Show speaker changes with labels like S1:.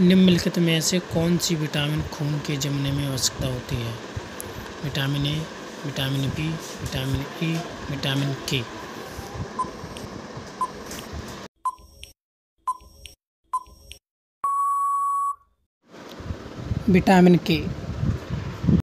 S1: निम्नलिखित में से कौन सी विटामिन खून के जमने में आवश्यकता होती है? Vitamin A, vitamin B, vitamin E, vitamin K. Vitamin K.